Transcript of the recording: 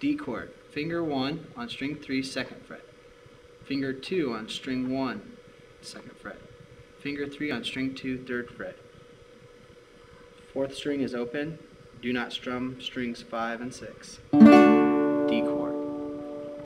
D chord. Finger 1 on string 3, second fret. Finger 2 on string 1, second fret. Finger 3 on string 2, third fret. Fourth string is open. Do not strum strings 5 and 6.